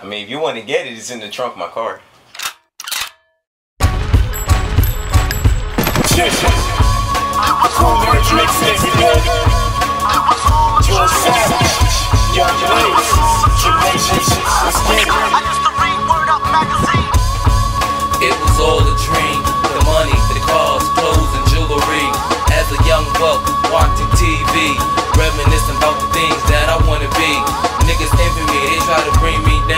I mean, if you want to get it, it's in the trunk of my car. Cool Nerds Mixtape, you dig? George Savage, Yung Blaze, Tenacious, let's get it. It was all a dream. The money, the cars, clothes, and jewelry. As a young buck watching TV, reminiscing about the things that I wanna be. Niggas envy me, they try to bring me down.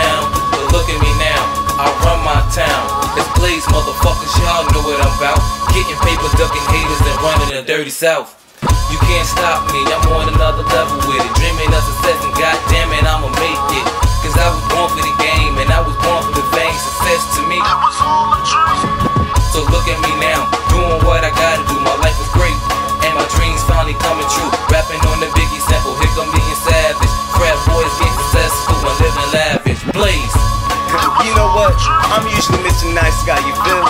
I run my town. It's Blaze, motherfuckers, y'all know what I'm about. Getting paper, ducking haters, and running the dirty south. You can't stop me, I'm on another level with it. Dreaming of I'm usually Mr. Nice Guy, you feel?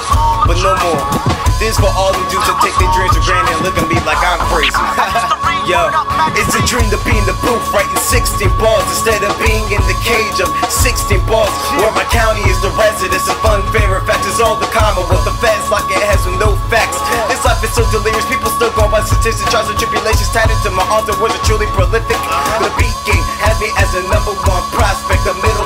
But no more. This for all them dudes that take their dreams for granted and look at me like I'm crazy. Yo, it's a dream to be in the booth writing 16 bars instead of being in the cage of 16 bars. Where my county is the residence of fun, favorite facts is all the commonwealth. The feds like it has with no facts. This life is so delirious, people still go by statistics, trials and tribulations tied into my altar Words are truly prolific. The beat game had me as a number one prospect, a middle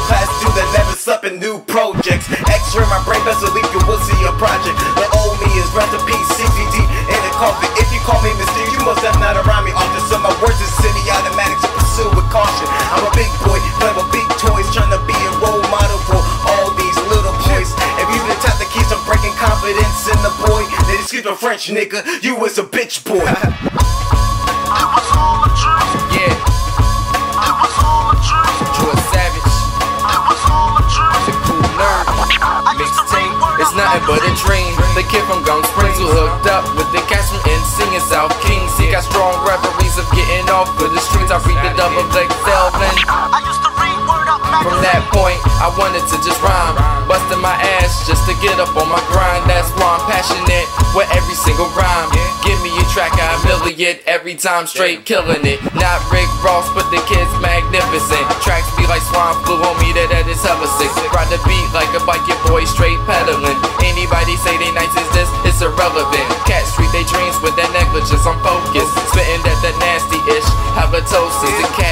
call me Mr. You must have not around me often. So my words is semi-automatic to pursue with caution. I'm a big boy, playing with big toys, trying to be a role model for all these little boys. If you the type that keeps on breaking confidence in the boy, then excuse my French, nigga, you was a bitch boy. It was all a dream. Yeah. It was all the truth, George Savage. It was all the cool It's nothing but a dream. Kid from Gum Springs who hooked up with the cats from NSYNC and South Kings. He got strong reveries of getting off of the streets. I read the double X Selvin. From that point, I wanted to just rhyme. Busting my ass just to get up on my grind. That's why I'm passionate with every single rhyme. Give me a track, I million every time, straight killing it. Not Rick Ross, but the kid's magnificent. Tracks be like swine flu on me, that that is hella sick. The beat like a your boy straight pedaling. Anybody say they nice is this, it's irrelevant. Cat street, they dreams with that negligence, I'm focused. Spitting that that nasty ish. Halitosis, the cat